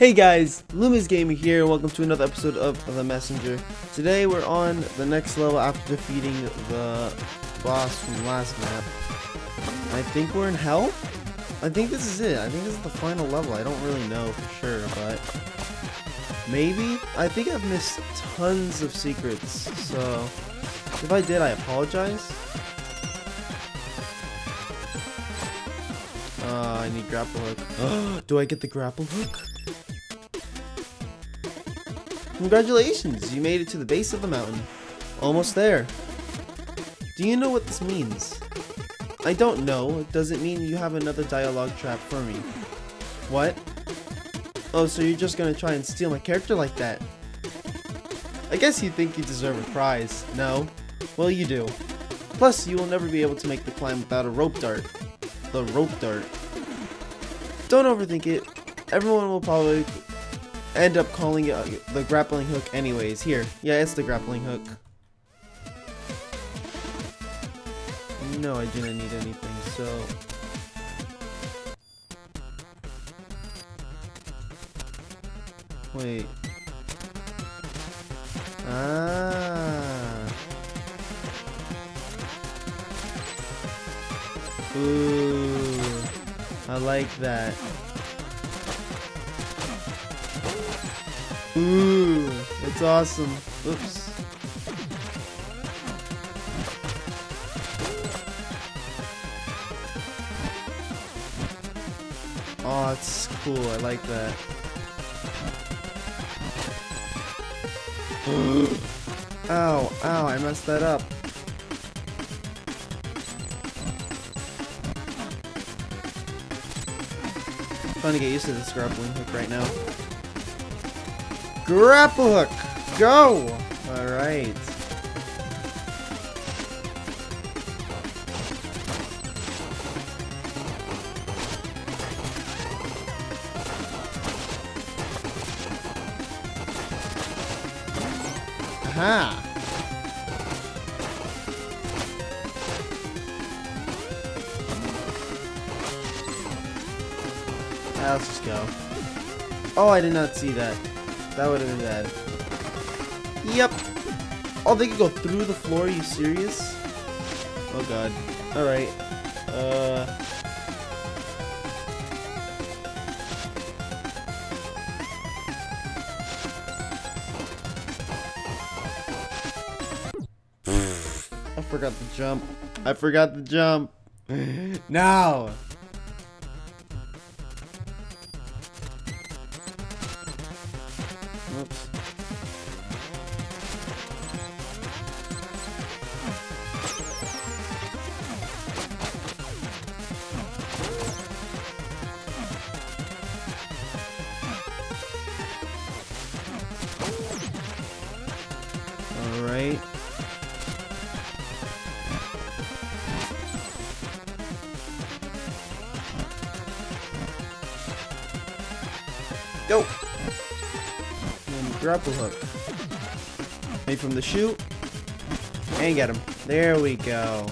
Hey guys, Leumas Gaming here, and welcome to another episode of The Messenger. Today we're on the next level after defeating the boss from last map. I think we're in hell? I think this is it. I think this is the final level. I don't really know for sure, but maybe? I think I've missed tons of secrets, so if I did, I apologize. Uh, I need grapple hook. Do I get the grapple hook? Congratulations, you made it to the base of the mountain. Almost there. Do you know what this means? I don't know. It Does it mean you have another dialogue trap for me? What? Oh, so you're just gonna try and steal my character like that? I guess you think you deserve a prize. No? Well, you do. Plus, you will never be able to make the climb without a rope dart. The rope dart. Don't overthink it. Everyone will probably end up calling it uh, the grappling hook anyways. Here. Yeah, it's the grappling hook. No, I didn't need anything, so... Wait. Ah. Ooh. I like that. Ooh, it's awesome. Oops. Oh, it's cool. I like that. ow, ow, I messed that up. trying to get used to this grappling hook right now. Grapple hook! Go! Alright. Aha! let's just go. Oh, I did not see that. That would have been bad. Yep. Oh, they could go through the floor? Are you serious? Oh god. Alright. Uh... I forgot the jump. I forgot the jump. now! Grapple hook. Made from the chute. And get him. There we go.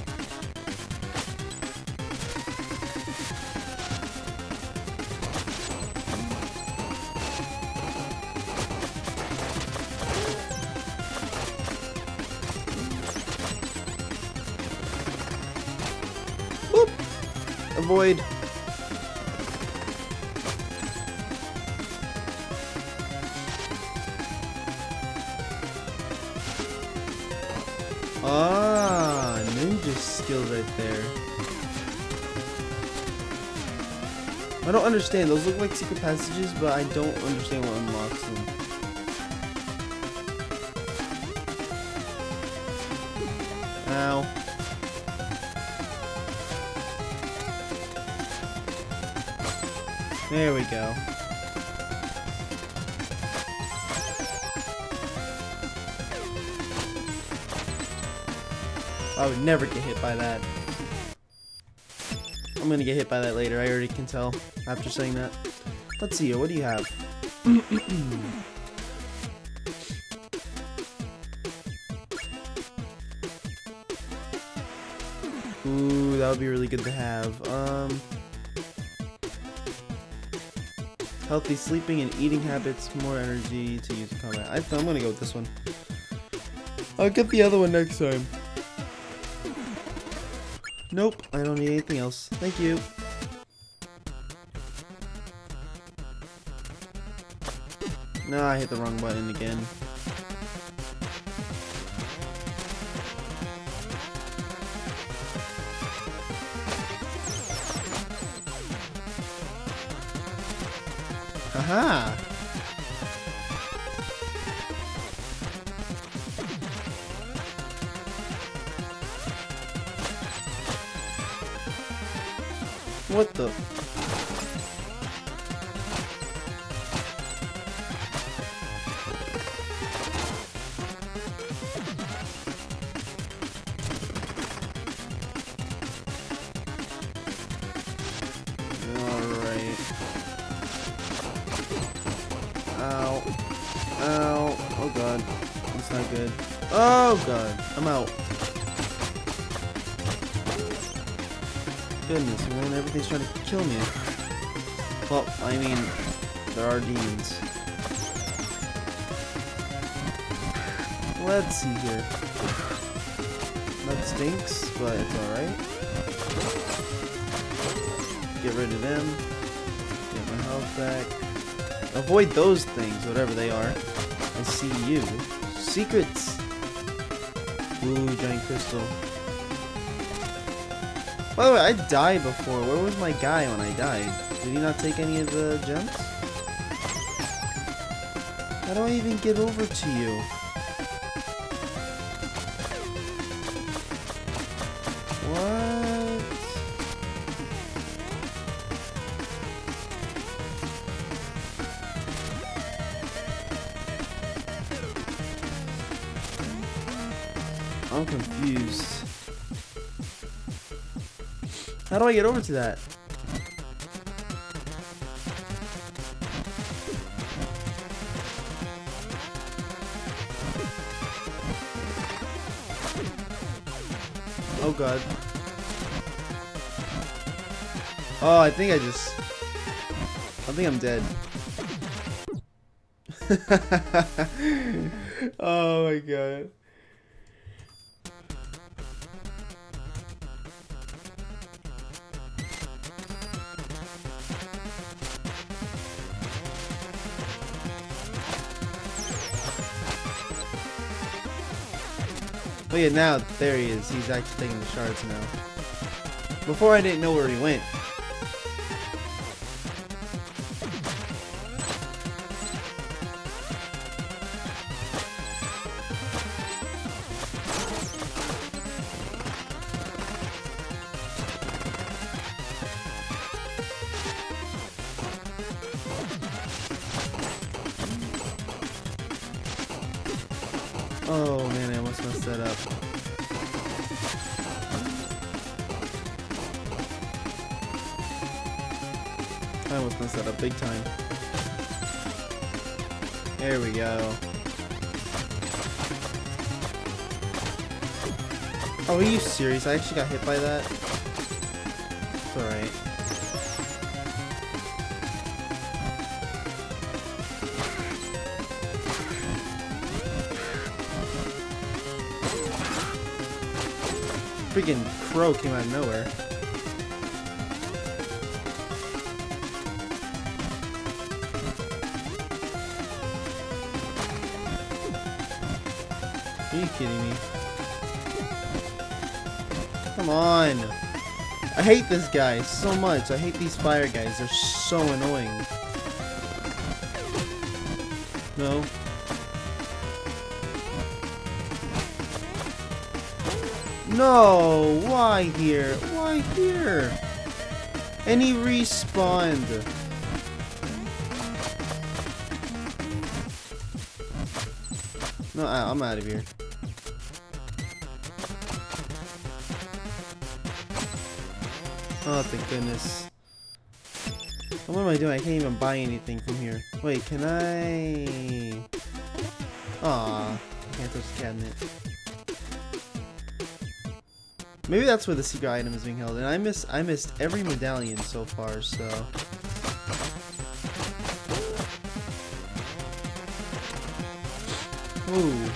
Boop. avoid. Ninja skill right there. I don't understand. Those look like secret passages, but I don't understand what unlocks them. Ow. There we go. I would never get hit by that. I'm gonna get hit by that later, I already can tell after saying that. Let's see, what do you have? Ooh, that would be really good to have. Um, Healthy sleeping and eating habits, more energy to use in combat. I, I'm gonna go with this one. I'll get the other one next time. Nope, I don't need anything else. Thank you. No, I hit the wrong button again. Haha! What the? Ow. Oh god. Not good. Oh god. I'm out. Goodness, man. Everything's trying to kill me. Well, I mean, there are demons. Let's see here. That stinks, but it's alright. Get rid of them. Get my health back. Avoid those things, whatever they are. I see you. Secrets! Ooh, giant crystal. By the way, I died before. Where was my guy when I died? Did he not take any of the gems? How do I even get over to you? What? I'm confused. How do I get over to that? Oh god. Oh, I think I just... I think I'm dead. oh my god. Oh yeah, now, there he is. He's actually taking the shards now. Before I didn't know where he went. Oh man, I almost messed that up. I almost messed that up big time. There we go. Oh, are you serious? I actually got hit by that? It's alright. Freaking crow came out of nowhere. Are you kidding me? Come on! I hate this guy so much. I hate these fire guys. They're so annoying. No. No! Why here? Why here? And he respawned. No, I'm out of here. Oh, thank goodness. What am I doing? I can't even buy anything from here. Wait, can I... Aw, I can't touch the cabinet. Maybe that's where the secret item is being held, and I miss I missed every medallion so far, so. Ooh.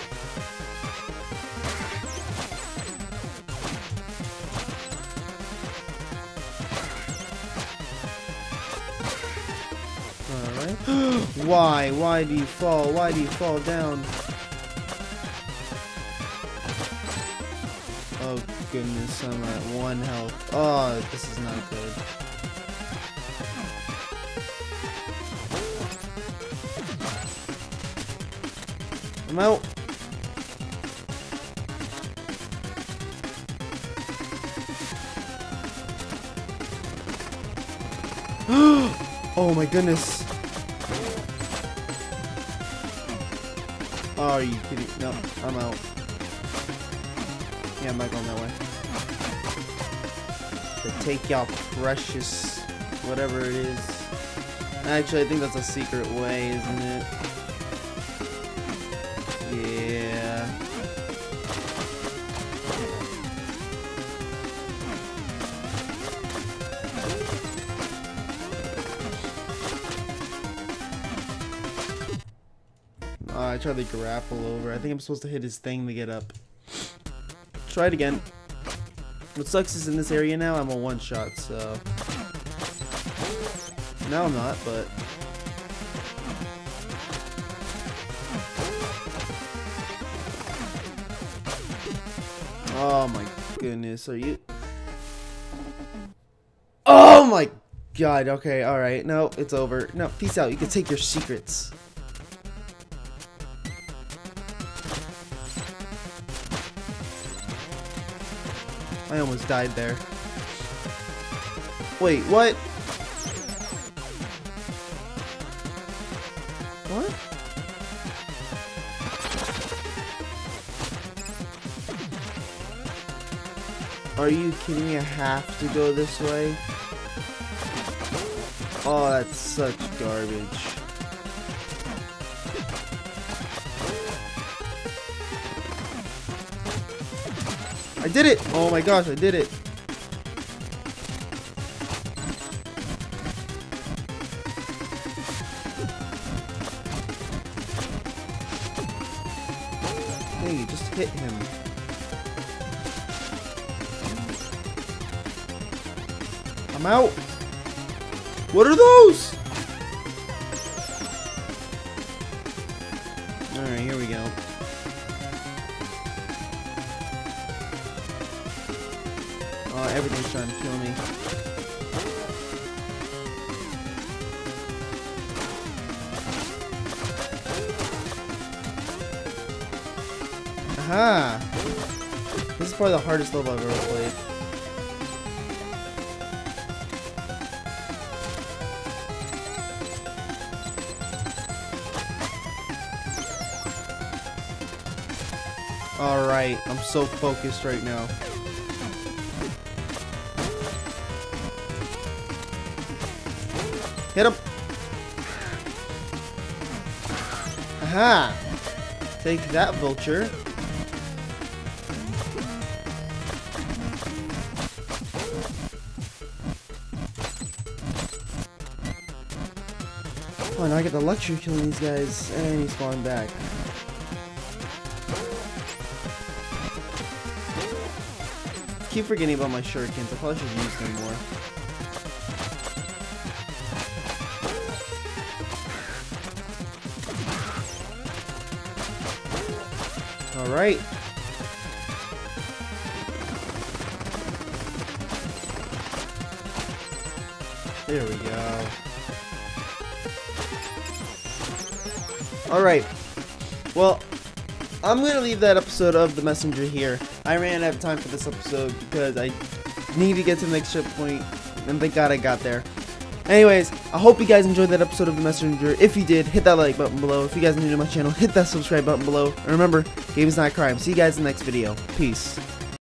Alright. Why? Why do you fall? Why do you fall down? Goodness, I'm at one health. Oh, this is not good. I'm out. oh my goodness. Oh, are you kidding? No, I'm out. Yeah, I'm not going that way. To take y'all precious, whatever it is. Actually, I think that's a secret way, isn't it? Yeah. Oh, I tried to grapple over. I think I'm supposed to hit his thing to get up. Try it again. What sucks is in this area now, I'm a one-shot, so... Now I'm not, but... Oh my goodness, are you... Oh my god, okay, alright, no, it's over. No, peace out, you can take your secrets. I almost died there. Wait, what? What? Are you kidding me? I have to go this way? Oh, that's such garbage. I did it! Oh my gosh, I did it. Hey, just hit him. I'm out. What are those? Alright, here we go. Oh, everything's trying to kill me. Aha! This is probably the hardest level I've ever played. Alright, I'm so focused right now. Hit him! Aha! Take that, vulture. Oh, now I get the luxury of killing these guys, and he spawned back. Keep forgetting about my shurikens. I probably should use them more. Alright. There we go. Alright. Well, I'm going to leave that episode of The Messenger here. I ran out of time for this episode because I need to get to the next checkpoint, and thank God I got there. Anyways, I hope you guys enjoyed that episode of The Messenger. If you did, hit that like button below. If you guys are new to my channel, hit that subscribe button below. And remember, game is not crime. See you guys in the next video. Peace.